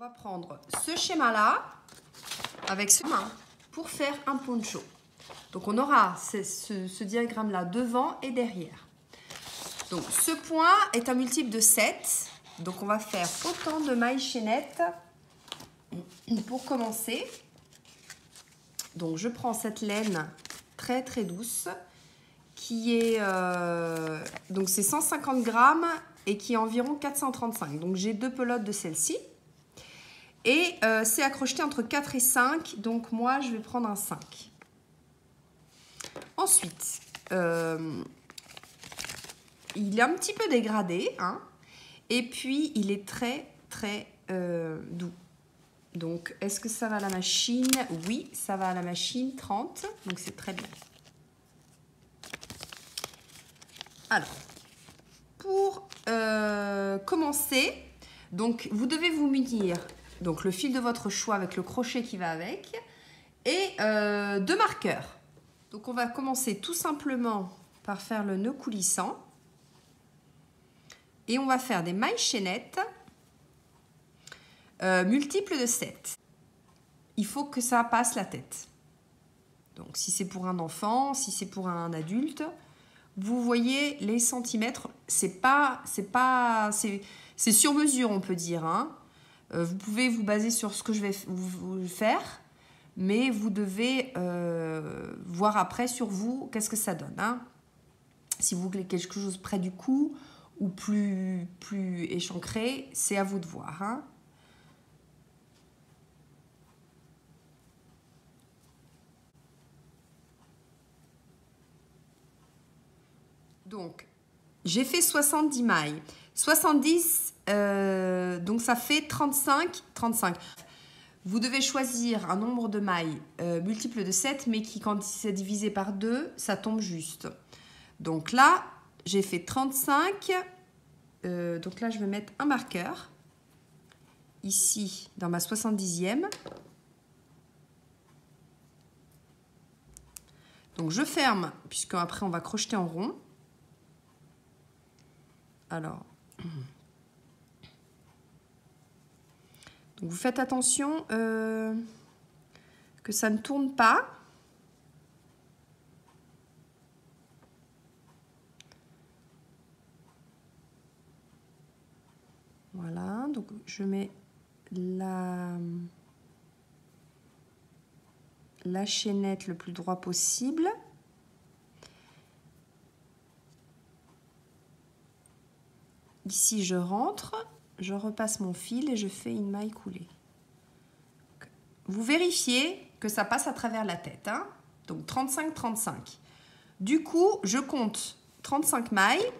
Va prendre ce schéma-là avec ce main pour faire un poncho. Donc on aura ce, ce diagramme-là devant et derrière. Donc ce point est un multiple de 7. Donc on va faire autant de mailles chaînettes pour commencer. Donc je prends cette laine très très douce qui est euh, donc c'est 150 grammes et qui est environ 435. Donc j'ai deux pelotes de celle-ci. Et euh, c'est accroché entre 4 et 5, donc moi je vais prendre un 5. Ensuite, euh, il est un petit peu dégradé, hein, et puis il est très très doux. Donc, est-ce que ça va à la machine? Oui, ça va à la machine 30, donc c'est très bien. Alors, pour euh, commencer, donc vous devez vous munir donc le fil de votre choix avec le crochet qui va avec et euh, deux marqueurs. Donc on va commencer tout simplement par faire le nœud coulissant et on va faire des mailles chaînettes euh, multiple de 7. Il faut que ça passe la tête. Donc si c'est pour un enfant, si c'est pour un adulte, vous voyez les centimètres, c'est pas, c'est pas, c'est sur mesure on peut dire. Hein. Euh, vous pouvez vous baser sur ce que je vais vous faire, mais vous devez euh, voir après sur vous qu'est-ce que ça donne. Hein. Si vous voulez quelque chose près du cou ou plus, plus échancré, c'est à vous de voir. Hein. Donc, j'ai fait 70 mailles. 70, euh, donc ça fait 35, 35. Vous devez choisir un nombre de mailles euh, multiple de 7, mais qui, quand c'est divisé par 2, ça tombe juste. Donc là, j'ai fait 35. Euh, donc là, je vais mettre un marqueur. Ici, dans ma 70e. Donc je ferme, puisque après on va crocheter en rond. Alors, vous faites attention euh, que ça ne tourne pas. Voilà, donc je mets la, la chaînette le plus droit possible. Ici, je rentre, je repasse mon fil et je fais une maille coulée. Vous vérifiez que ça passe à travers la tête. Hein Donc 35-35. Du coup, je compte 35 mailles.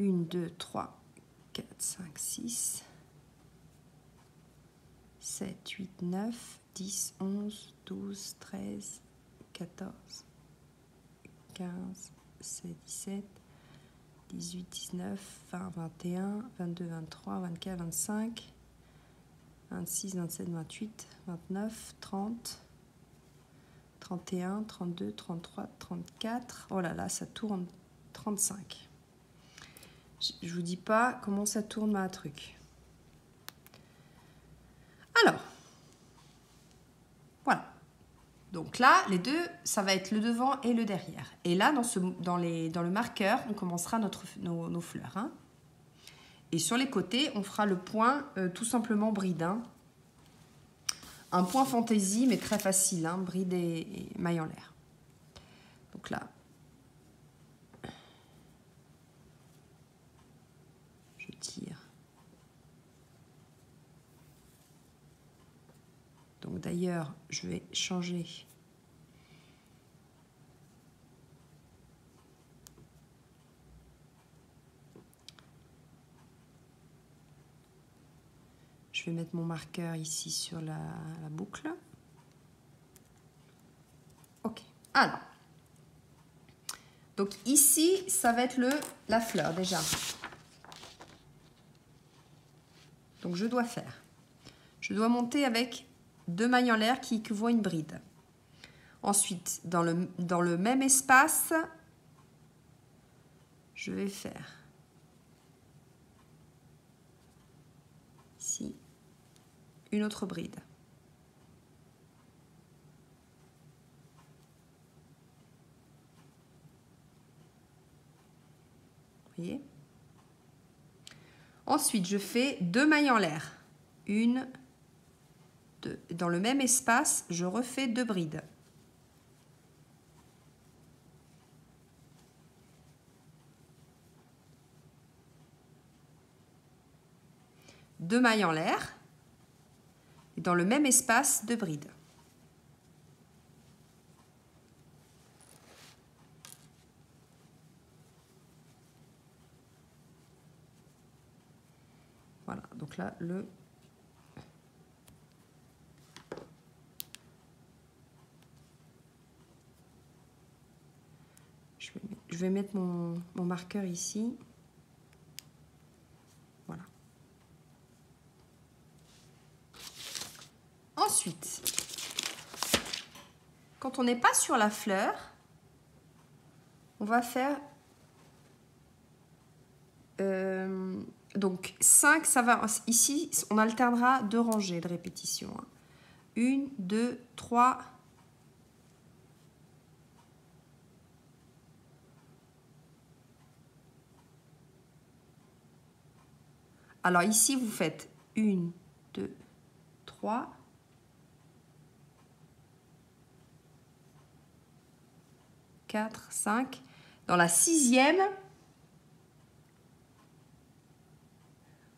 1, 2, 3, 4, 5, 6, 7, 8, 9, 10, 11, 12, 13, 14, 15, 16, 17, 18, 19, 20, 21, 22, 23, 24, 25, 26, 27, 28, 29, 30, 31, 32, 33, 34. Oh là là, ça tourne 35. Je vous dis pas comment ça tourne ma truc. Alors, donc là, les deux, ça va être le devant et le derrière. Et là, dans, le marqueur, on commencera nos, fleurs. Hein. Et sur les côtés, on fera le point euh, tout simplement bride. Un point fantaisie, mais très facile, hein, bride et, et maille en l'air. Donc là, je tire. Donc d'ailleurs, je vais changer Je vais mettre mon marqueur ici sur la, boucle. Ok, alors. Donc ici, ça va être le, la fleur déjà. Donc je dois faire. Je dois monter avec deux mailles en l'air qui équivaut une bride. Ensuite, dans le, dans le même espace, je vais faire une autre bride. Voyez? Ensuite, je fais deux mailles en l'air. Une, deux. Dans le même espace, je refais deux brides. deux mailles en l'air dans le même espace deux brides. Voilà, donc là, le... Je vais mettre mon marqueur ici. Ensuite, quand on n'est pas sur la fleur, on va faire euh, donc 5, ça va ici, on alternera deux rangées de répétition. Hein. Une, deux, trois. Alors ici, vous faites une, deux, trois. 4, 5. Dans la sixième,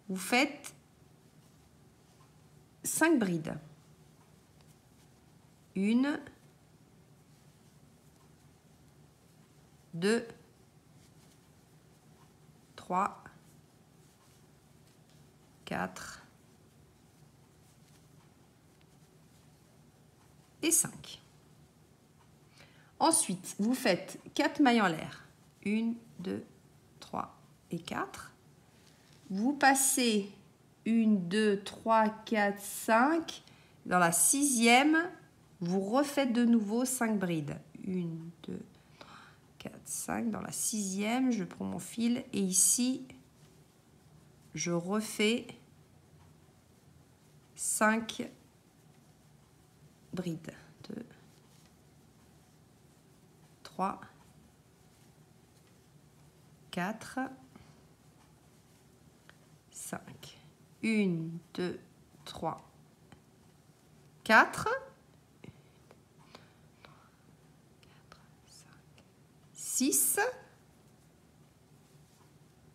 vous faites 5 brides. Une, deux, trois, quatre et cinq. Ensuite, vous faites 4 mailles en l'air. 1, 2, 3 et 4. Vous passez 1, 2, 3, 4, 5. Dans la sixième, vous refaites de nouveau 5 brides. 1, 2, 3, 4, 5. Dans la sixième, je prends mon fil et ici, je refais 5 brides. 2, 3, 4, 5. 1, 2, 3, 4. 6.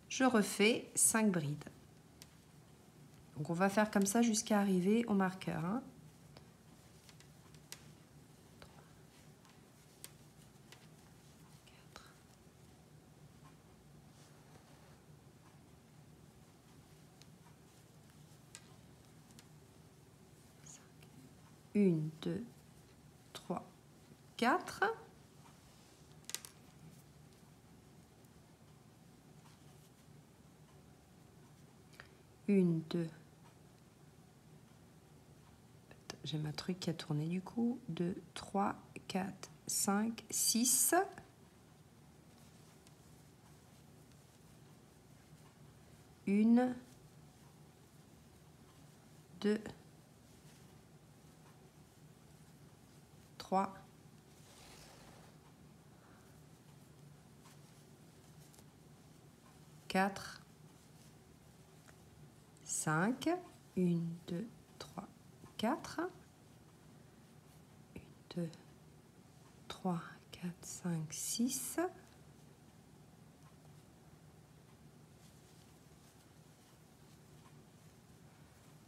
Je refais 5 brides. Donc on va faire comme ça jusqu'à arriver au marqueur. Hein. Une, deux, trois, quatre. Une, deux. J'ai ma truc qui a tourné du coup. Deux, trois, quatre, cinq, six. Une, deux, 3, 4, 5, 1, 2, 3, 4, 1, 2, 3, 4, 5, 6,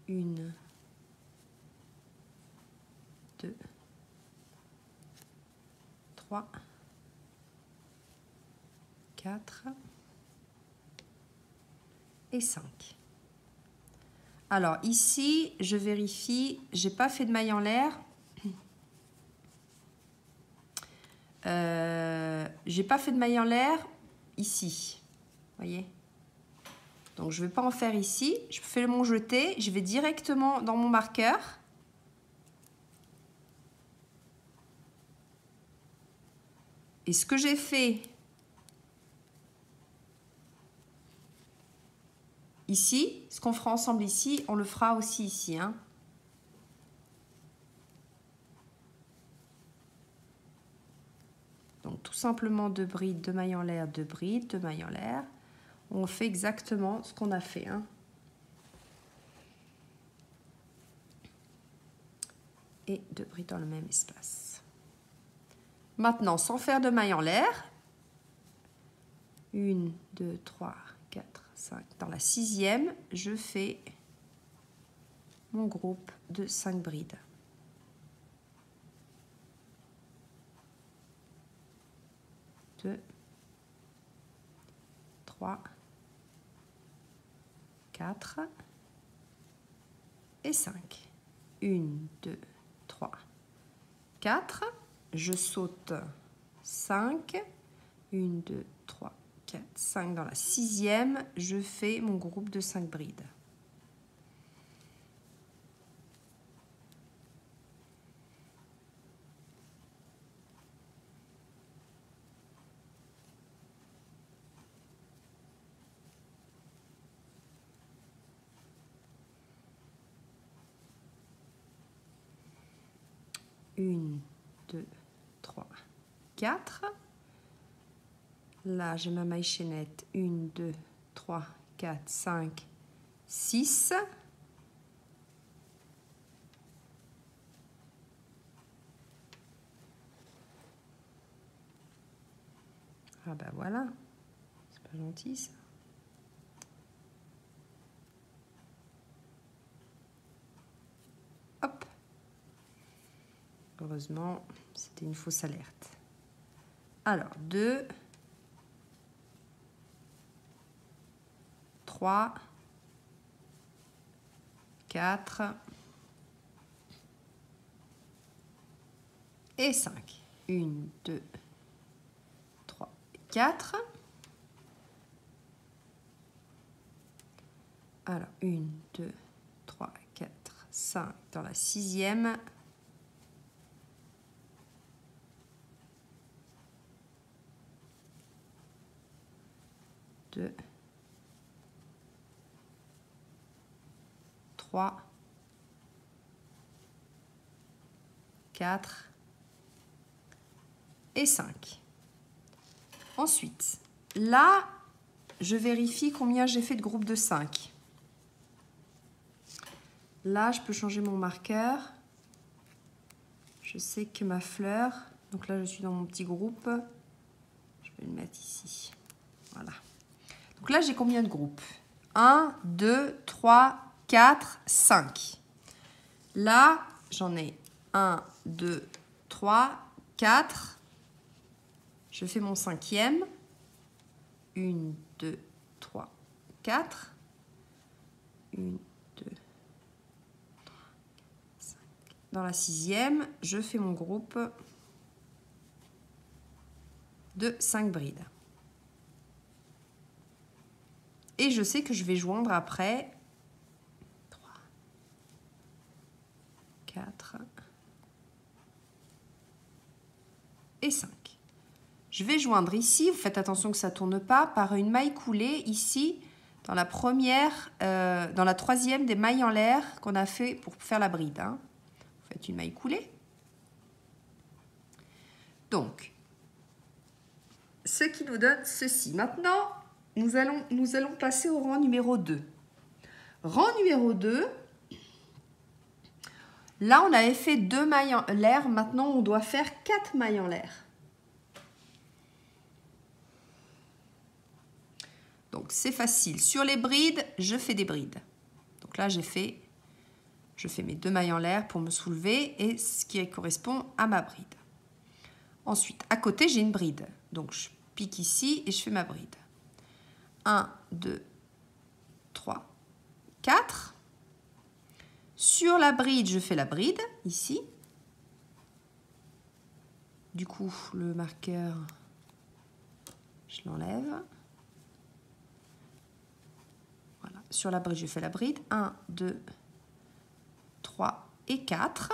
une, deux, 3, 4 et 5. Alors ici, je vérifie, j'ai pas fait de maille en l'air. Euh, j'ai pas fait de maille en l'air ici. voyez Donc je vais pas en faire ici. Je fais mon jeté, je vais directement dans mon marqueur. Et ce que j'ai fait ici, ce qu'on fera ensemble ici, on le fera aussi ici. Hein. Donc tout simplement deux brides, deux mailles en l'air, deux brides, deux mailles en l'air. On fait exactement ce qu'on a fait. Hein. Et deux brides dans le même espace. Maintenant, sans faire de mailles en l'air, une, deux, trois, quatre, cinq. Dans la sixième, je fais mon groupe de cinq brides. 2, 3, 4 et 5. 1, 2, 3, 4. Je saute 5. 1, 2, 3, 4, 5. Dans la sixième, je fais mon groupe de 5 brides. 4. Là, j'ai ma maille chaînette. 1, 2, 3, 4, 5, 6. Ah ben voilà, c'est pas gentil ça. Hop. Heureusement, c'était une fausse alerte. Alors, 2, 3, 4 et 5. 1, 2, 3, 4. Alors, 1, 2, 3, 4, 5 dans la sixième. 2, 3, 4 et 5. Ensuite, là, je vérifie combien j'ai fait de groupe de 5. Là, je peux changer mon marqueur. Je sais que ma fleur, donc là, je suis dans mon petit groupe. Je vais le mettre ici. Voilà. Donc là, j'ai combien de groupes? 1, 2, 3, 4, 5. Là, j'en ai 1, 2, 3, 4. Je fais mon cinquième. 1, 2, 3, 4. 1, 2, 3, 5. Dans la sixième, je fais mon groupe de 5 brides. Et je sais que je vais joindre après 3, 4 et 5. Je vais joindre ici, vous faites attention que ça ne tourne pas, par une maille coulée ici, dans la première, euh, dans la troisième des mailles en l'air qu'on a fait pour faire la bride. Hein. Vous faites une maille coulée. Donc, ce qui nous donne ceci. Maintenant, nous allons, passer au rang numéro 2. Rang numéro 2, là on avait fait deux mailles en l'air, maintenant on doit faire quatre mailles en l'air. Donc c'est facile. Sur les brides, je fais des brides. Donc là j'ai fait, je fais mes deux mailles en l'air pour me soulever et ce qui correspond à ma bride. Ensuite, à côté j'ai une bride. Donc je pique ici et je fais ma bride. 1, 2, 3, 4. Sur la bride, je fais la bride, ici. Du coup, le marqueur, je l'enlève. Voilà. Sur la bride, je fais la bride. 1, 2, 3 et 4.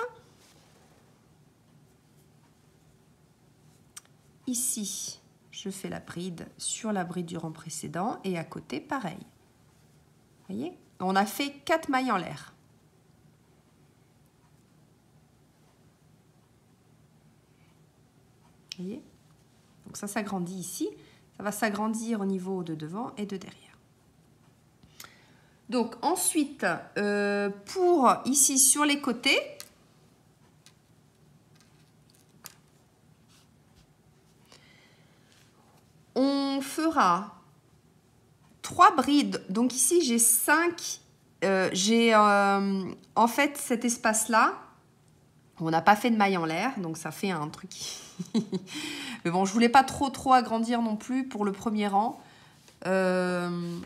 Ici, je fais la bride sur la bride du rang précédent et à côté pareil. voyez? On a fait 4 mailles en l'air. voyez? Donc ça s'agrandit ici. Ça va s'agrandir au niveau de devant et de derrière. Donc ensuite, euh, pour ici sur les côtés, on fera trois brides. Donc ici, j'ai cinq. Euh, j'ai euh, en fait cet espace-là. On n'a pas fait de maille en l'air, donc ça fait un truc. Mais bon, je voulais pas trop trop agrandir non plus pour le premier rang. Euh,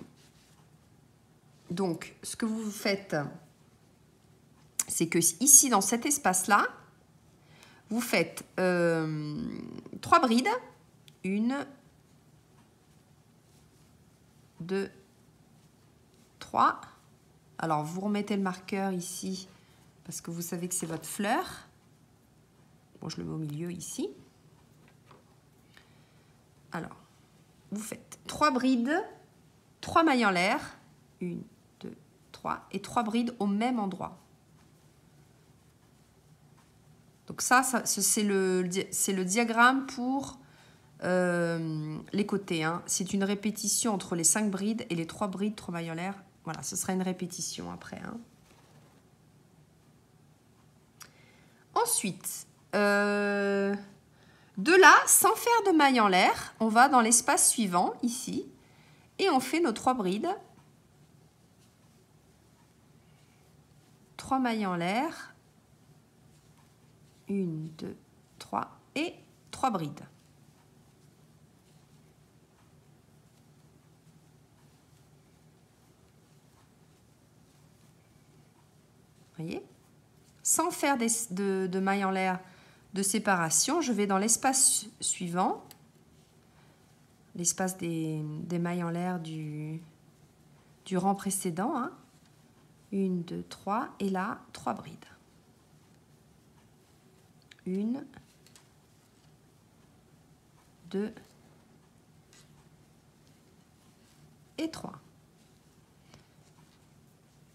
donc, ce que vous faites, c'est que ici, dans cet espace-là, vous faites trois brides. Une, 2, 3. Alors, vous remettez le marqueur ici parce que vous savez que c'est votre fleur. Bon, je le mets au milieu ici. Alors, vous faites 3 brides, 3 mailles en l'air. 1, 2, 3. Et 3 brides au même endroit. Donc ça, ça c'est le, le diagramme pour euh, les côtés. Hein. C'est une répétition entre les 5 brides et les 3 brides, 3 mailles en l'air. Voilà, ce sera une répétition après. Hein. Ensuite, euh, de là, sans faire de mailles en l'air, on va dans l'espace suivant, ici, et on fait nos 3 brides. 3 mailles en l'air. 1, 2, 3 et 3 brides. Sans faire de, de mailles en l'air de séparation, je vais dans l'espace suivant, l'espace des, mailles en l'air du, du rang précédent. Hein. Une, deux, trois, et là, trois brides. Une, deux et trois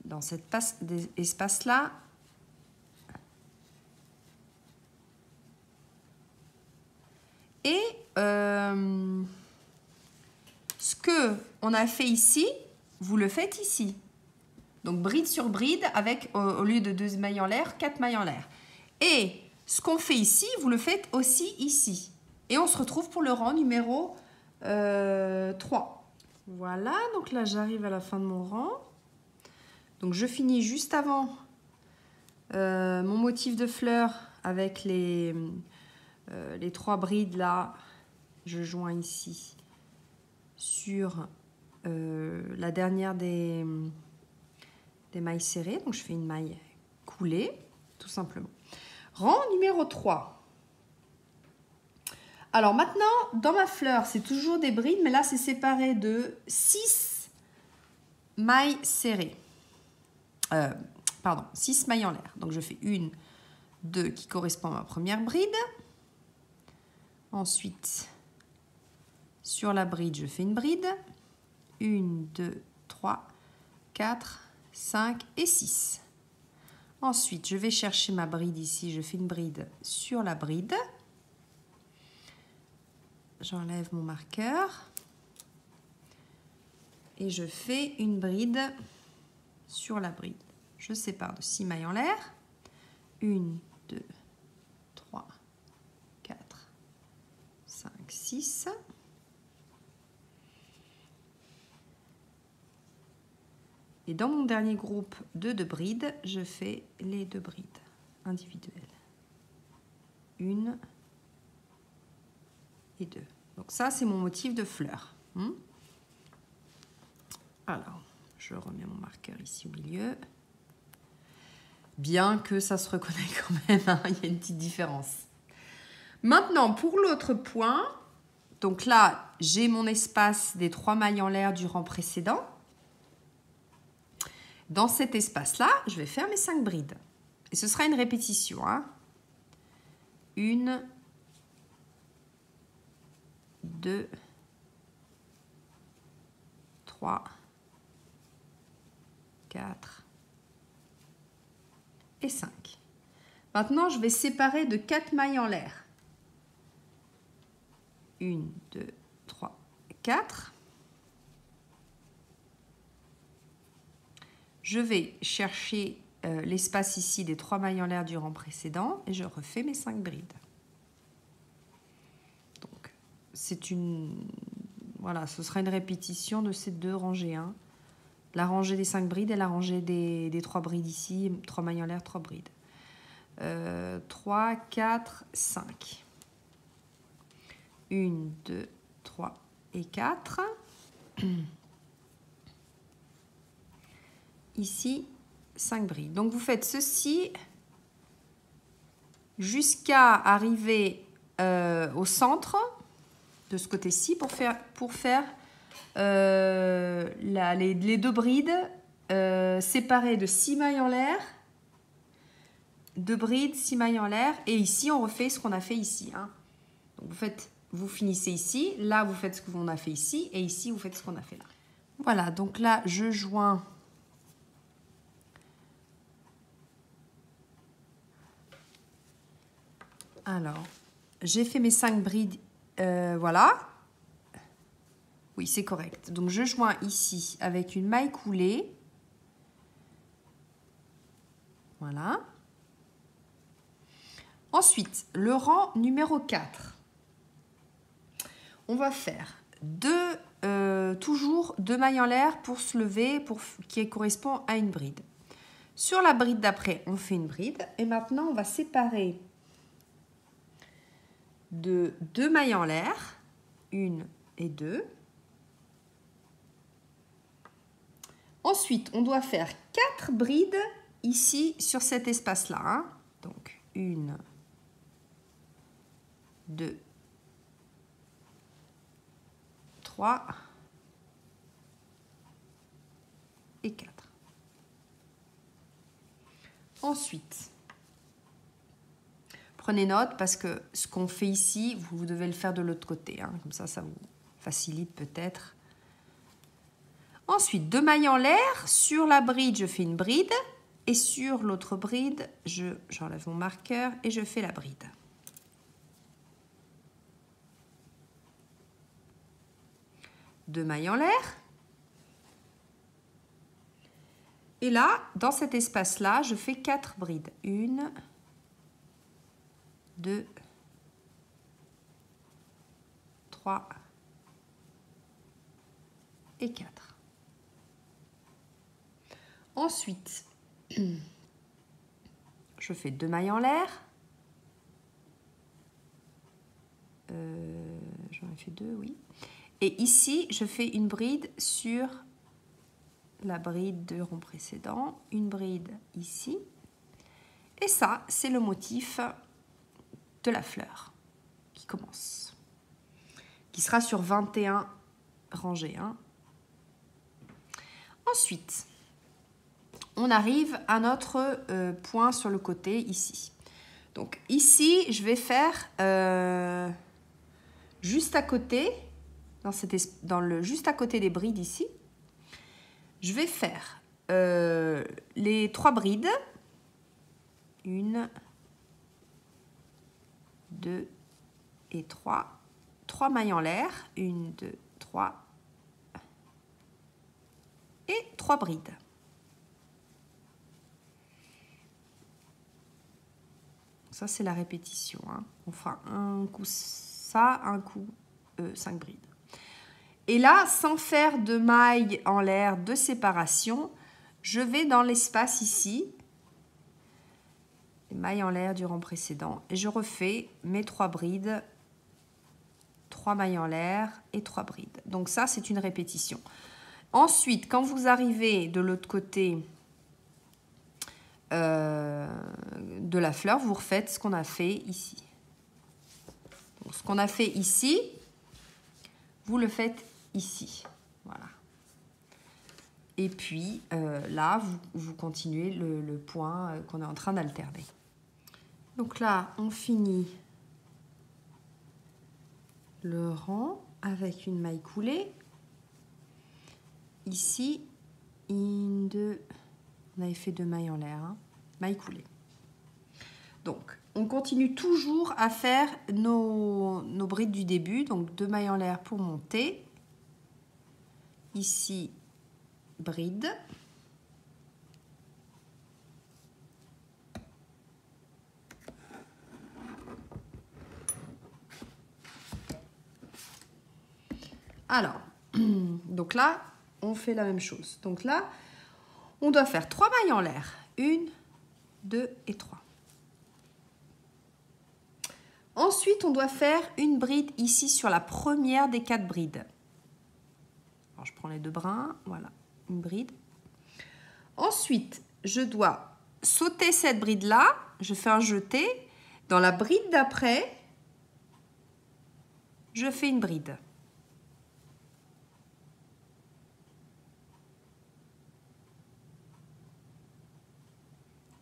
dans cet espace-là, et euh, ce que on a fait ici, vous le faites ici. Donc bride sur bride avec au, lieu de deux mailles en l'air, quatre mailles en l'air. Et ce qu'on fait ici, vous le faites aussi ici. Et on se retrouve pour le rang numéro 3. Euh, voilà, donc là j'arrive à la fin de mon rang. Donc je finis juste avant euh, mon motif de fleurs avec les, euh, les trois brides là. Je joins ici sur euh, la dernière des, des mailles serrées. Donc je fais une maille coulée, tout simplement. Rang numéro 3. Alors maintenant, dans ma fleur, c'est toujours des brides, mais là, c'est séparé de 6 mailles serrées. Euh, pardon, 6 mailles en l'air. Donc je fais une, deux qui correspond à ma première bride. Ensuite, sur la bride, je fais une bride. Une, deux, trois, quatre, cinq et 6. Ensuite, je vais chercher ma bride ici. Je fais une bride sur la bride. J'enlève mon marqueur. Et je fais une bride sur la bride. Je sépare de 6 mailles en l'air. 1, 2, 3, 4, 5, 6. Et dans mon dernier groupe de deux brides, je fais les deux brides individuelles. Une et deux. Donc ça, c'est mon motif de fleur. Hmm? Alors, je remets mon marqueur ici au milieu. Bien que ça se reconnaît quand même, hein, il y a une petite différence. Maintenant, pour l'autre point, donc là, j'ai mon espace des trois mailles en l'air du rang précédent. Dans cet espace-là, je vais faire mes cinq brides. Et ce sera une répétition. Hein. Une, deux, trois, 4 et 5. Maintenant, je vais séparer de 4 mailles en l'air. 1, 2, 3, 4. Je vais chercher euh, l'espace ici des trois mailles en l'air du rang précédent et je refais mes 5 brides. Donc, c'est une... Voilà, ce sera une répétition de ces deux rangées. Hein. La rangée des 5 brides et la rangée des, des 3 brides ici, 3 mailles en l'air, 3 brides. 3, 4, 5. 1, 2, 3 et 4. Ici, 5 brides. Donc vous faites ceci jusqu'à arriver euh, au centre de ce côté-ci pour faire, pour faire euh, les, deux brides euh, séparées de 6 mailles en l'air, deux brides, 6 mailles en l'air, et ici on refait ce qu'on a fait ici. Hein. Donc vous, faites, vous finissez ici, là vous faites ce qu'on a fait ici, et ici vous faites ce qu'on a fait là. Voilà, donc là je joins Alors, j'ai fait mes 5 brides, euh, voilà. Oui, c'est correct. Donc, je joins ici avec une maille coulée. Voilà. Ensuite, le rang numéro 4. On va faire deux, euh, toujours deux mailles en l'air pour se lever, pour, qui correspond à une bride. Sur la bride d'après, on fait une bride. Et maintenant, on va séparer de deux mailles en l'air, une et deux. Ensuite, on doit faire quatre brides ici sur cet espace-là. Hein. Donc, une, deux, trois et quatre. Ensuite, Prenez note parce que ce qu'on fait ici, vous devez le faire de l'autre côté. Hein. Comme ça, ça vous facilite peut-être. Ensuite, deux mailles en l'air. Sur la bride, je fais une bride. Et sur l'autre bride, j'enlève mon marqueur et je fais la bride. Deux mailles en l'air. Et là, dans cet espace-là, je fais quatre brides. Une, 2, 3 et 4. Ensuite, je fais deux mailles en l'air. Euh, J'en ai fait deux, oui. Et ici, je fais une bride sur la bride de rond précédent, une bride ici. Et ça, c'est le motif de la fleur qui commence, qui sera sur 21 rangées. Hein. Ensuite, on arrive à notre euh, point sur le côté ici. Donc ici, je vais faire euh, juste à côté, dans, le, juste à côté des brides ici, je vais faire euh, les trois brides. Une, 2 et 3. 3 mailles en l'air. 1, 2, 3. Et 3 brides. Ça, c'est la répétition. Hein. On fera un coup ça, un coup euh, 5 brides. Et là, sans faire de mailles en l'air de séparation, je vais dans l'espace ici mailles en l'air du rang précédent et je refais mes trois brides, trois mailles en l'air et trois brides. Donc ça, c'est une répétition. Ensuite, quand vous arrivez de l'autre côté euh, de la fleur, vous refaites ce qu'on a fait ici. ce qu'on a fait ici, vous le faites ici. Voilà. Et puis euh, là, vous, continuez le, point euh, qu'on est en train d'alterner. Donc là, on finit le rang avec une maille coulée. Ici, une, deux, on avait fait deux mailles en l'air, hein. Coulée. Donc, on continue toujours à faire nos, nos brides du début. Donc deux mailles en l'air pour monter. Ici, bride. Alors, donc là, on fait la même chose. Donc là, on doit faire trois mailles en l'air. Une, deux et trois. Ensuite, on doit faire une bride ici sur la première des quatre brides. Je prends les deux brins, voilà, une bride. Ensuite, je dois sauter cette bride-là, je fais un jeté. Dans la bride d'après, je fais une bride.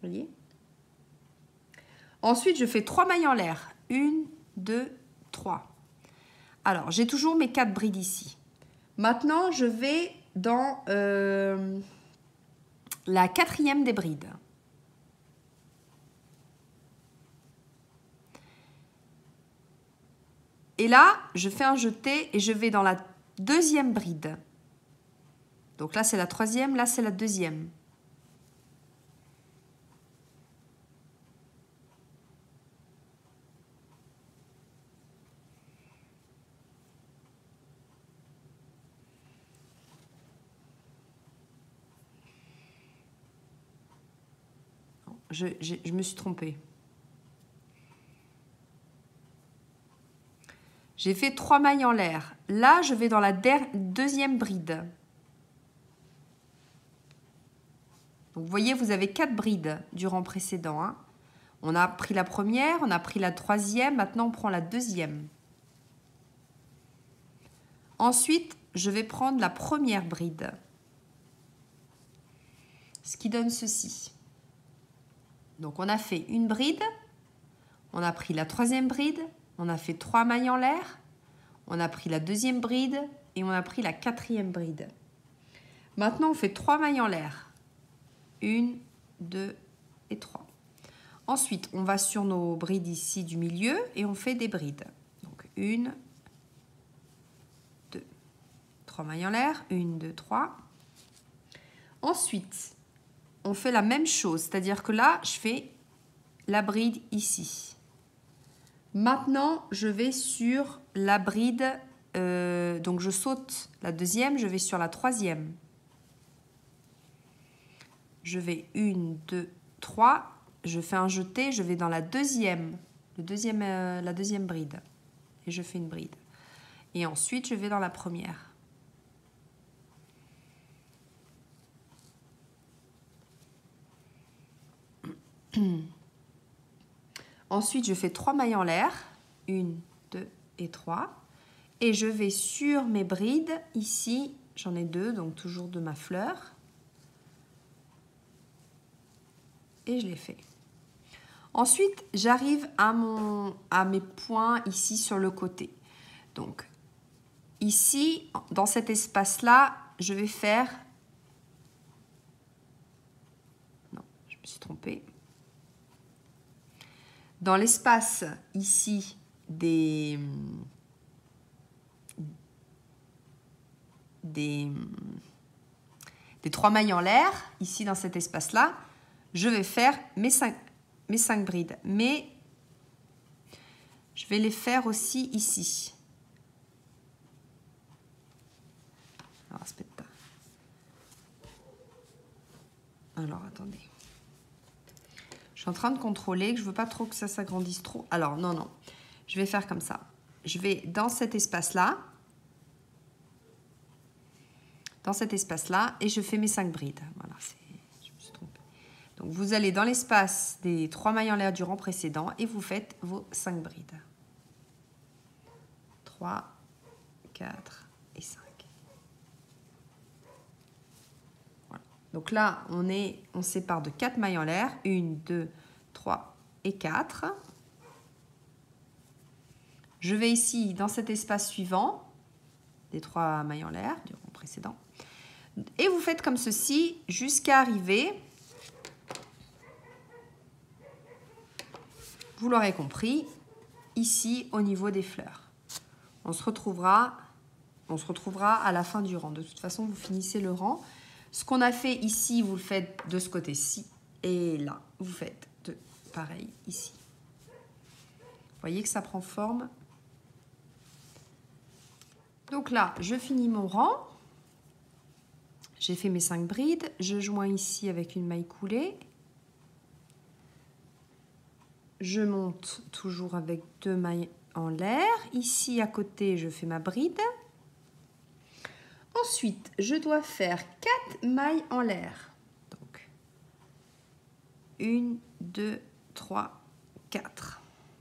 voyez? Ensuite, je fais trois mailles en l'air. Une, deux, trois. Alors, j'ai toujours mes quatre brides ici. Maintenant, je vais dans euh, la quatrième des brides. Et là, je fais un jeté et je vais dans la deuxième bride. Donc là, c'est la troisième, là, c'est la deuxième. Je, me suis trompée. J'ai fait trois mailles en l'air. Là, je vais dans la deuxième bride. Vous voyez, vous avez quatre brides du rang précédent. Hein. On a pris la première, on a pris la troisième, maintenant on prend la deuxième. Ensuite, je vais prendre la première bride. Ce qui donne ceci. Donc on a fait une bride, on a pris la troisième bride, on a fait trois mailles en l'air, on a pris la deuxième bride et on a pris la quatrième bride. Maintenant on fait trois mailles en l'air. Une, deux et trois. Ensuite on va sur nos brides ici du milieu et on fait des brides. Donc une, deux, trois mailles en l'air, une, deux, trois. Ensuite, on fait la même chose, c'est-à-dire que là, je fais la bride ici. Maintenant, je vais sur la bride, euh, donc je saute la deuxième, je vais sur la troisième. Je vais une, deux, trois, je fais un jeté, je vais dans la deuxième, le deuxième euh, la deuxième bride et je fais une bride. Et ensuite, je vais dans la première. Ensuite, je fais trois mailles en l'air. Une, deux et trois. Et je vais sur mes brides. Ici, j'en ai deux, donc toujours de ma fleur. Et je les fais. Ensuite, j'arrive à, à mes points ici sur le côté. Donc, ici, dans cet espace-là, je vais faire... Non, je me suis trompée dans l'espace ici des, des, trois mailles en l'air, ici dans cet espace-là, je vais faire mes cinq, mes cinq brides. Mais je vais les faire aussi ici. Alors, Alors attendez. Je suis en train de contrôler, que je veux pas trop que ça s'agrandisse trop. Alors, non, non. Je vais faire comme ça. Je vais dans cet espace-là. Dans cet espace-là. Et je fais mes cinq brides. Voilà, je me suis trompée. Donc, vous allez dans l'espace des trois mailles en l'air du rang précédent et vous faites vos cinq brides. 3, 4 et 5. Donc là, on, est, on sépare de 4 mailles en l'air. 1, 2, 3 et 4. Je vais ici, dans cet espace suivant, des 3 mailles en l'air du rond précédent. Et vous faites comme ceci jusqu'à arriver. vous l'aurez compris, ici au niveau des fleurs. On se retrouvera on se retrouvera à la fin du rang. De toute façon, vous finissez le rang. Ce qu'on a fait ici, vous le faites de ce côté-ci. Et là, vous faites de pareil ici. Vous voyez que ça prend forme. Donc là, je finis mon rang. J'ai fait mes 5 brides. Je joins ici avec une maille coulée. Je monte toujours avec deux mailles en l'air. Ici, à côté, je fais ma bride. Ensuite, je dois faire 4 mailles en l'air. Donc, 1, 2, 3, 4.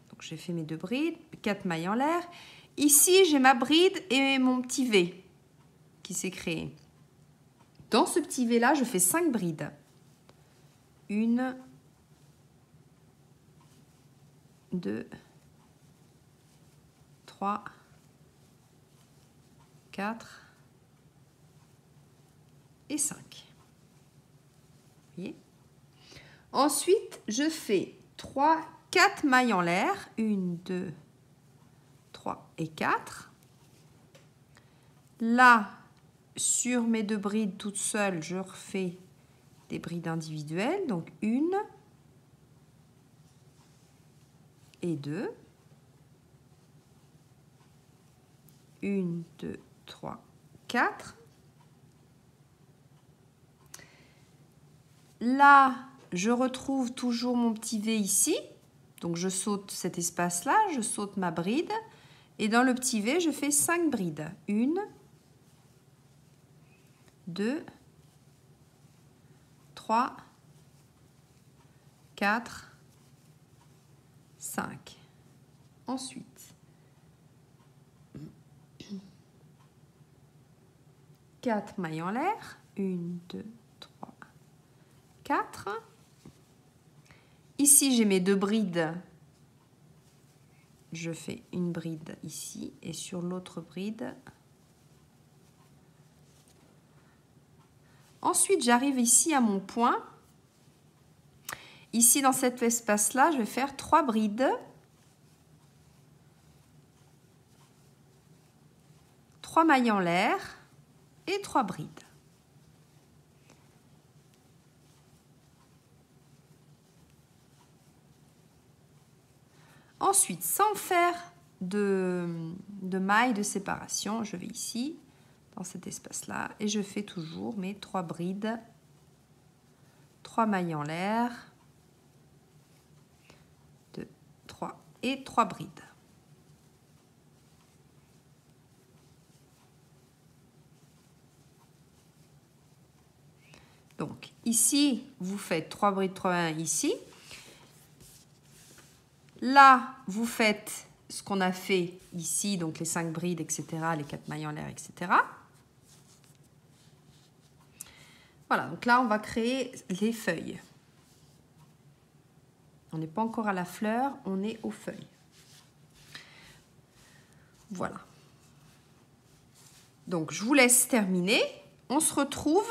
Donc, j'ai fait mes deux brides, 4 mailles en l'air. Ici, j'ai ma bride et mon petit V qui s'est créé. Dans ce petit V là, je fais 5 brides. 1, 2, 3, 4, 5. Voyez? Ensuite, je fais 3, 4 mailles en l'air. 1, 2, 3 et 4. Là, sur mes deux brides toutes seules, je refais des brides individuelles. Donc une et deux. Une, deux, trois, quatre. Là, je retrouve toujours mon petit V ici. Donc je saute cet espace-là, je saute ma bride. Et dans le petit V, je fais 5 brides. Une, deux, trois, quatre, cinq. Ensuite, 4 mailles en l'air. Une, deux, 4. Ici, j'ai mes deux brides. Je fais une bride ici et sur l'autre bride. Ensuite, j'arrive ici à mon point. Ici, dans cet espace-là, je vais faire trois brides. Trois mailles en l'air et trois brides. Ensuite, sans faire de, de maille de séparation, je vais ici, dans cet espace-là, et je fais toujours mes trois brides, trois mailles en l'air, deux, trois et trois brides. Donc ici, vous faites trois brides, trois mailles ici. Là, vous faites ce qu'on a fait ici, donc les 5 brides, etc., les 4 mailles en l'air, etc. Voilà, donc là, on va créer les feuilles. On n'est pas encore à la fleur, on est aux feuilles. Voilà. Donc, je vous laisse terminer. On se retrouve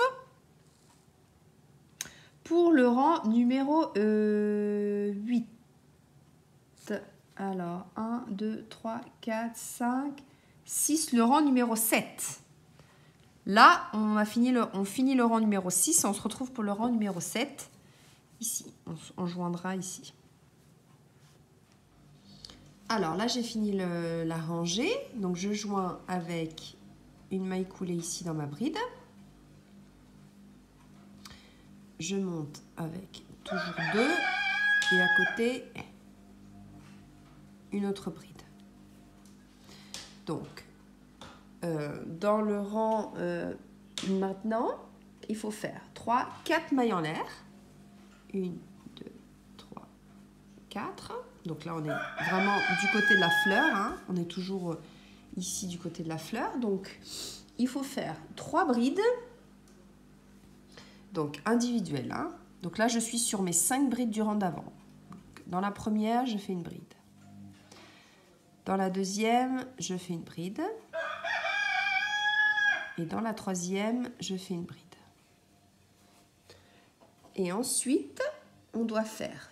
pour le rang numéro 8. Alors, 1, 2, 3, 4, 5, 6, le rang numéro 7. Là, on, a fini le, on finit le rang numéro 6 on se retrouve pour le rang numéro 7. Ici, on, joindra ici. Alors là, j'ai fini la rangée. Donc, je joins avec une maille coulée ici dans ma bride. Je monte avec toujours deux. Et à côté, une autre bride. Donc, euh, dans le rang euh, maintenant, il faut faire 3, 4 mailles en l'air. 1, 2, 3, 4. Donc là, on est vraiment du côté de la fleur. Hein. On est toujours euh, ici du côté de la fleur. Donc, il faut faire 3 brides. Donc, individuelles. Hein. Donc là, je suis sur mes 5 brides du rang d'avant. Dans la première, je fais une bride. Dans la deuxième, je fais une bride. Et dans la troisième, je fais une bride. Et ensuite, on doit faire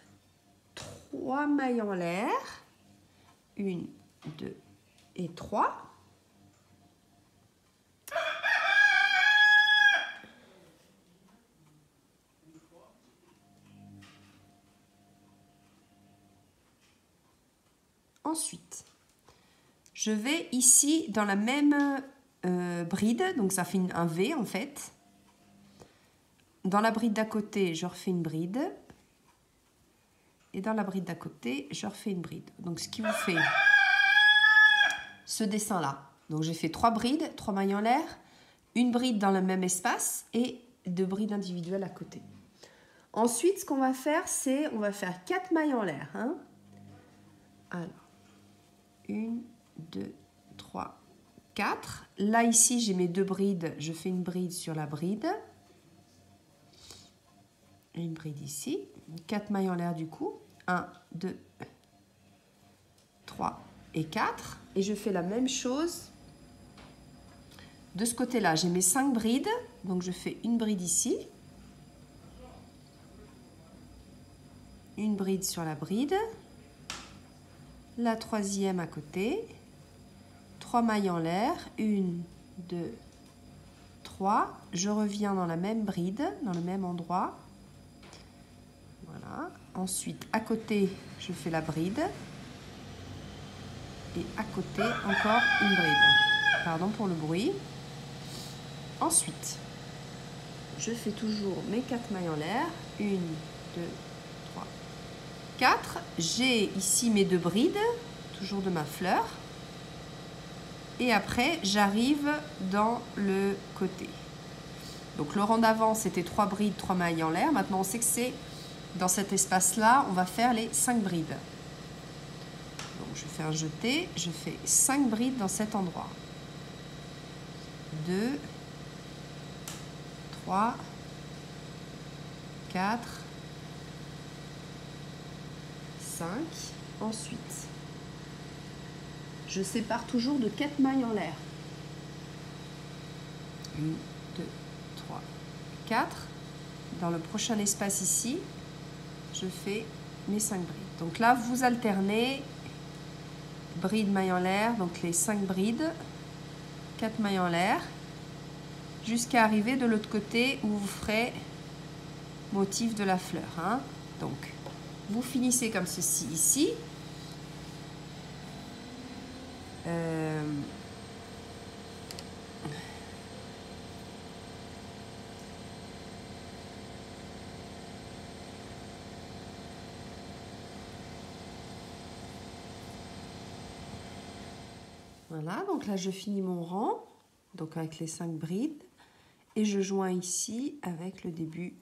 trois mailles en l'air. Une, deux et trois. Ensuite, je vais ici dans la même euh, bride, donc ça fait un V en fait. Dans la bride d'à côté, je refais une bride. Et dans la bride d'à côté, je refais une bride. Donc ce qui vous fait ce dessin-là. Donc j'ai fait trois brides, trois mailles en l'air, une bride dans le même espace et deux brides individuelles à côté. Ensuite, ce qu'on va faire, c'est on va faire quatre mailles en l'air. Hein. Alors, une, deux, trois, quatre. Là, ici, j'ai mes deux brides. Je fais une bride sur la bride. Une bride ici. Quatre mailles en l'air du coup. 1, 2, 3 et 4. Et je fais la même chose de ce côté-là. J'ai mes cinq brides. Donc, je fais une bride ici. Une bride sur la bride la troisième à côté, trois mailles en l'air, une, deux, trois, je reviens dans la même bride, dans le même endroit, voilà, ensuite à côté je fais la bride, et à côté encore une bride, pardon pour le bruit, ensuite je fais toujours mes quatre mailles en l'air, une, deux, 4. J'ai ici mes deux brides, toujours de ma fleur. Et après, j'arrive dans le côté. Donc le rang d'avant, c'était 3 brides, 3 mailles en l'air. Maintenant, on sait que c'est dans cet espace-là, on va faire les 5 brides. Donc je fais un jeté, je fais 5 brides dans cet endroit. 2, 3, 4, Ensuite, je sépare toujours de 4 mailles en l'air. 1, 2, 3, 4. Dans le prochain espace ici, je fais mes 5 brides. Donc là, vous alternez bride, maille en l'air, donc les 5 brides, 4 mailles en l'air, jusqu'à arriver de l'autre côté où vous ferez motif de la fleur. Hein. Donc, vous finissez comme ceci ici. Euh, voilà, donc là je finis mon rang, donc avec les cinq brides, et je joins ici avec le début.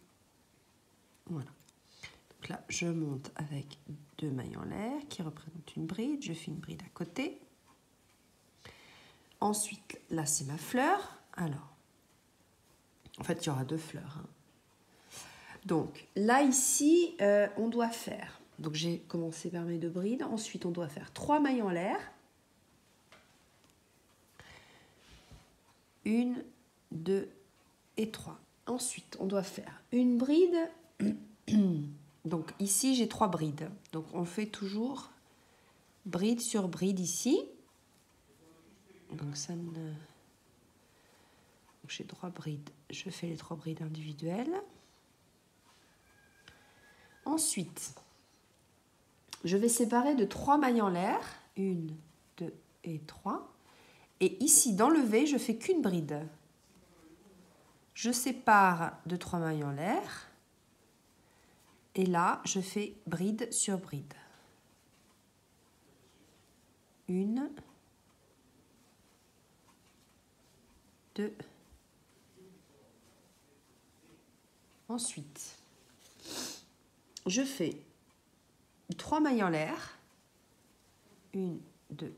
Voilà là, je monte avec deux mailles en l'air qui représentent une bride. Je fais une bride à côté. Ensuite, là, c'est ma fleur. Alors, en fait, il y aura deux fleurs. Hein. Donc, là, ici, euh, on doit faire... Donc, j'ai commencé par mes deux brides. Ensuite, on doit faire trois mailles en l'air. Une, deux et trois. Ensuite, on doit faire une bride Donc ici, j'ai trois brides. Donc on fait toujours bride sur bride ici. Donc ça ne... J'ai trois brides. Je fais les trois brides individuelles. Ensuite, je vais séparer de trois mailles en l'air. Une, deux et trois. Et ici, dans le V, je fais qu'une bride. Je sépare de trois mailles en l'air. Et là, je fais bride sur bride. Une, deux. Ensuite, je fais trois mailles en l'air. Une, deux,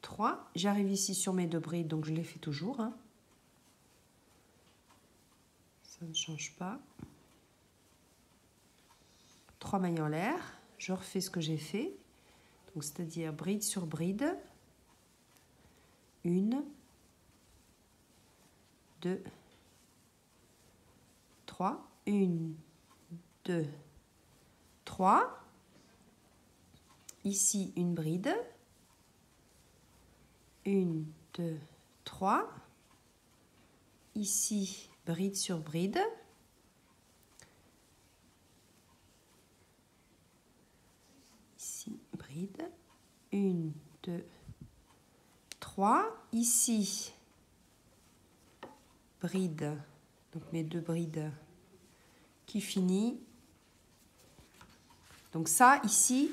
trois. J'arrive ici sur mes deux brides, donc je les fais toujours. Hein. Ça ne change pas. 3 mailles en l'air, je refais ce que j'ai fait, c'est-à-dire bride sur bride, une, deux, trois, une, deux, trois, ici une bride. Une, deux, trois. Ici, bride sur bride. Ici, bride. Une, deux, trois. Ici, bride. Donc mes deux brides qui finit. Donc ça, ici,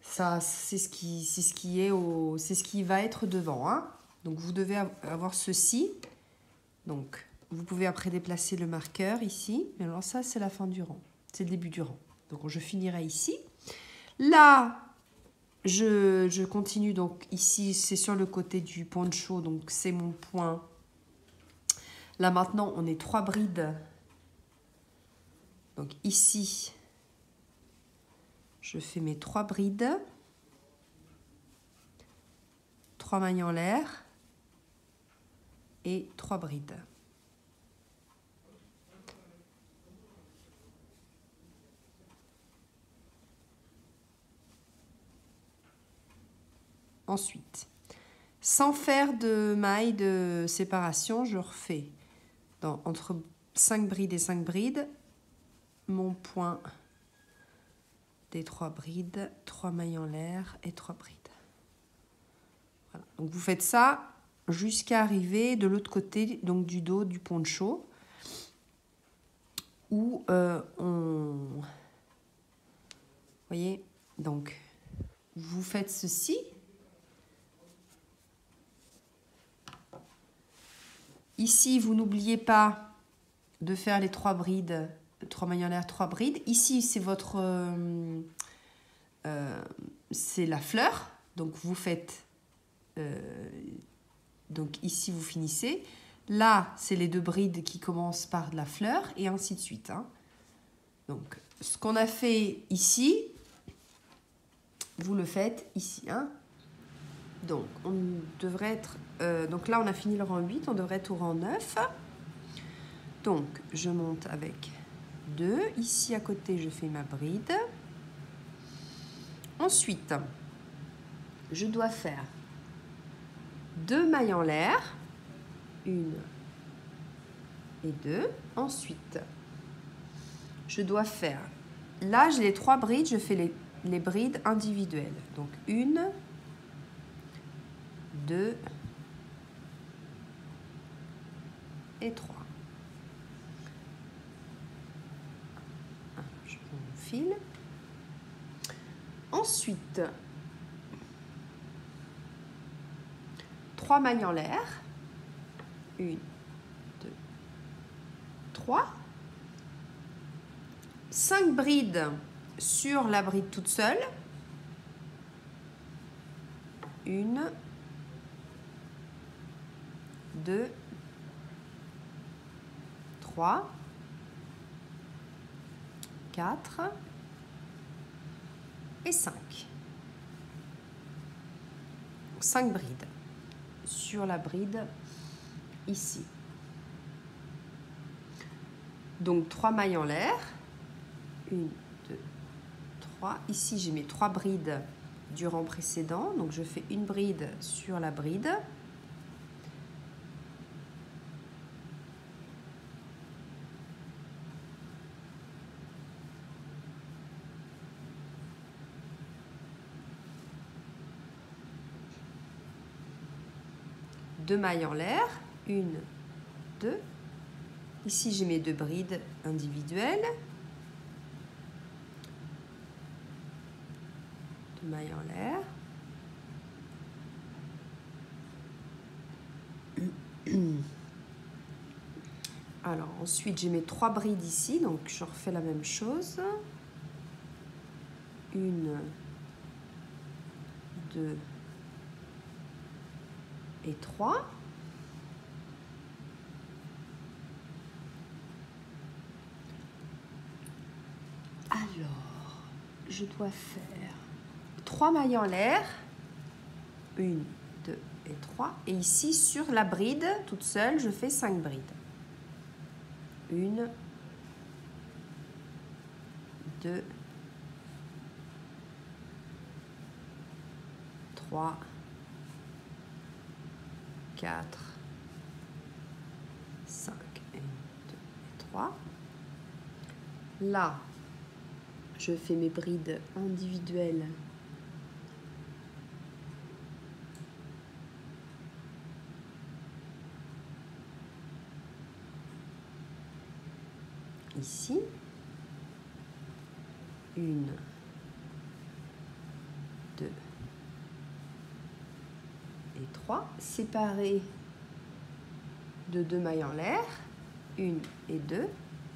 ça, c'est ce qui, c'est ce qui est c'est ce qui va être devant. Hein. Donc vous devez avoir ceci. Donc vous pouvez après déplacer le marqueur ici. Mais alors ça, c'est la fin du rang. C'est le début du rang. Donc je finirai ici. Là, je, continue. Donc ici, c'est sur le côté du poncho. Donc c'est mon point. Là maintenant, on est trois brides. Donc ici, je fais mes trois brides. Trois mailles en l'air et trois brides. Ensuite, sans faire de maille de séparation, je refais entre 5 brides et 5 brides mon point des 3 brides, 3 mailles en l'air et 3 brides. Voilà. Donc vous faites ça jusqu'à arriver de l'autre côté donc du dos du poncho où euh, on voyez donc vous faites ceci ici vous n'oubliez pas de faire les trois brides trois mailles en l'air trois brides ici c'est votre euh, euh, c'est la fleur donc vous faites donc ici, vous finissez. Là, c'est les deux brides qui commencent par la fleur et ainsi de suite. Hein. Donc, ce qu'on a fait ici, vous le faites ici. Hein. Donc, on devrait être... Euh, donc là, on a fini le rang 8, on devrait être au rang 9. Donc, je monte avec 2. Ici, à côté, je fais ma bride. Ensuite, je dois faire deux mailles en l'air, une et deux. Ensuite, je dois faire, là j'ai les trois brides, je fais les, les brides individuelles. Donc une, deux et trois. Je prends mon fil. Ensuite, 3 mailles en l'air. 1, 2, 3. 5 brides sur la bride toute seule. 1, 2, 3, 4 et 5. 5 brides sur la bride ici. Donc trois mailles en l'air. Une, deux, trois. Ici, j'ai mes trois brides du rang précédent. Donc je fais une bride sur la bride. Deux mailles en l'air, une, deux. Ici, j'ai mes deux brides individuelles. Deux mailles en l'air. Alors ensuite j'ai mes trois brides ici, donc je refais la même chose. Une, deux, alors, je dois faire trois mailles en l'air. 1, 2 et trois. Et ici, sur la bride, toute seule, je fais cinq brides. 1, 2, 3, 4, 5, 1, 2 et 3. Là, je fais mes brides individuelles ici. Une, 3 séparées de deux mailles en l'air, une et deux.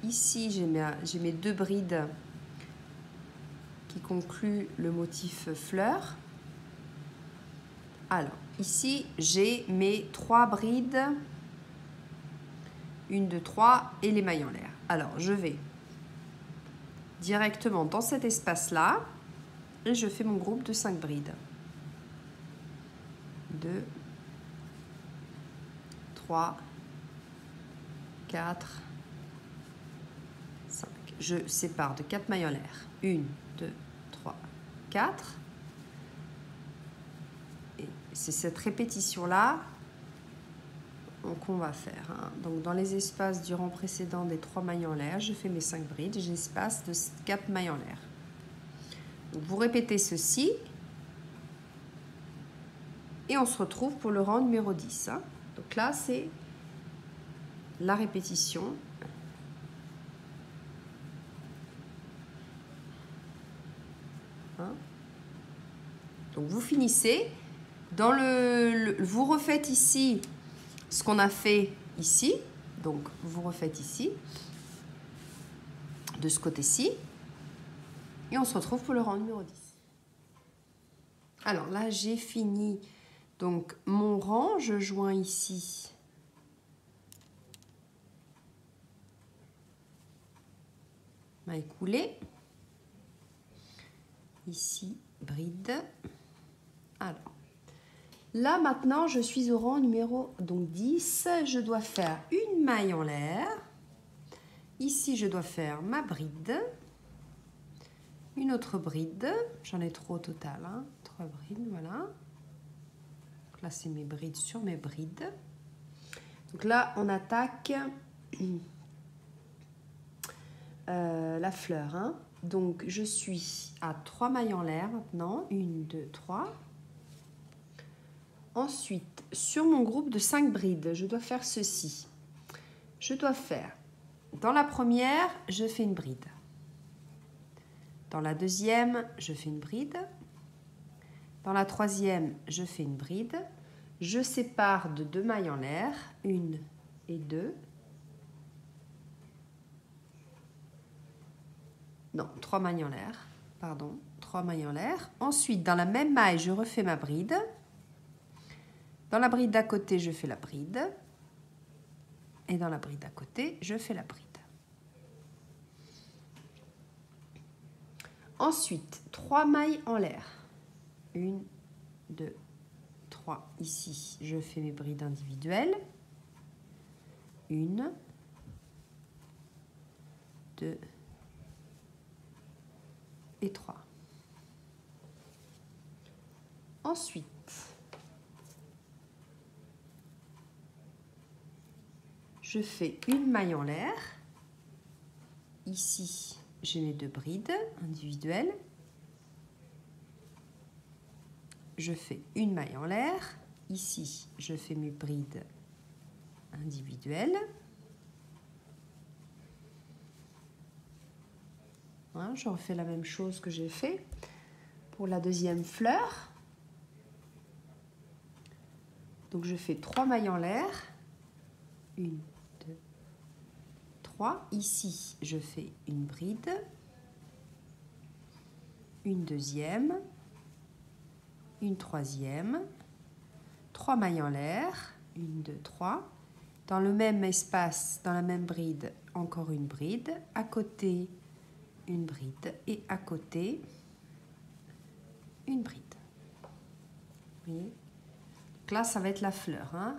Ici, j'ai mes, deux brides qui concluent le motif fleur. Alors, ici, j'ai mes trois brides, une, deux, trois, et les mailles en l'air. Alors, je vais directement dans cet espace-là et je fais mon groupe de cinq brides. 2, 3, 4, 5. Je sépare de 4 mailles en l'air. 1, 2, 3, 4. Et c'est cette répétition-là qu'on va faire. Hein. Donc dans les espaces du rang précédent des 3 mailles en l'air, je fais mes 5 brides, j'espace de 4 mailles en l'air. Vous répétez ceci et on se retrouve pour le rang numéro 10. Hein. Donc là, c'est la répétition. Hein. Donc vous finissez. Dans le, vous refaites ici ce qu'on a fait ici. Donc, vous refaites ici, de ce côté-ci. Et on se retrouve pour le rang numéro 10. Alors là, j'ai fini donc mon rang. Je joins ici. Ma écoulée. Ici, bride. Alors, Là, maintenant, je suis au rang numéro donc 10. Je dois faire une maille en l'air. Ici, je dois faire ma bride. Une autre bride. J'en ai trop au total. Hein. Trois brides, voilà. C'est mes brides sur mes brides. Donc là, on attaque euh, la fleur. Hein. Donc, je suis à trois mailles en l'air maintenant. Une, deux, trois. Ensuite, sur mon groupe de 5 brides, je dois faire ceci. Je dois faire, dans la première, je fais une bride. Dans la deuxième, je fais une bride. Dans la troisième, je fais une bride. Je sépare de deux mailles en l'air, une et deux. Non, trois mailles en l'air, pardon, trois mailles en l'air. Ensuite, dans la même maille, je refais ma bride. Dans la bride d'à côté, je fais la bride. Et dans la bride d'à côté, je fais la bride. Ensuite, trois mailles en l'air. Une, deux, trois. Ici, je fais mes brides individuelles. Une, deux et trois. Ensuite, je fais une maille en l'air. Ici, j'ai mes deux brides individuelles. Je fais une maille en l'air. Ici, je fais mes brides individuelles. je refais la même chose que j'ai fait pour la deuxième fleur. Donc je fais trois mailles en l'air. Une, Ici, je fais une bride, une deuxième, une troisième, trois mailles en l'air, une, deux, trois. Dans le même espace, dans la même bride, encore une bride. À côté, une bride. Et à côté, une bride. Donc là, ça va être la fleur. Hein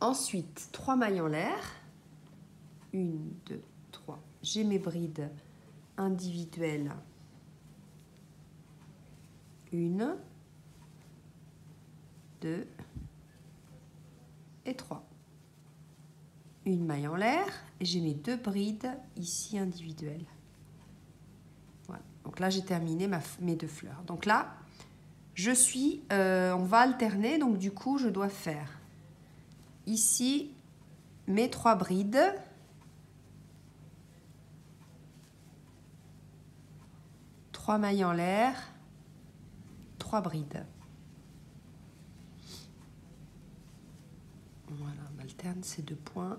Ensuite, trois mailles en l'air. Une, deux, trois. J'ai mes brides individuelles Une, deux et trois. Une maille en l'air et j'ai mes deux brides ici individuelles. Voilà. Donc là, j'ai terminé ma, mes deux fleurs. Donc là, je suis, euh, on va alterner, donc du coup, je dois faire ici mes trois brides. Trois mailles en l'air, trois brides. Voilà, alterne ces deux points.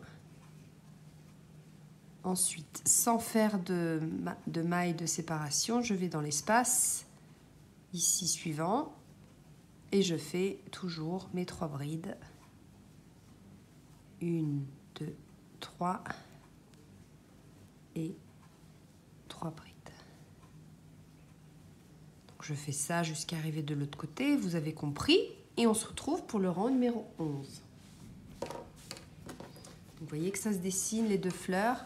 Ensuite, sans faire de, de maille de séparation, je vais dans l'espace ici suivant et je fais toujours mes trois brides. Une, deux, trois et trois brides. Je fais ça jusqu'à arriver de l'autre côté, vous avez compris, et on se retrouve pour le rang numéro 11. Vous voyez que ça se dessine les deux fleurs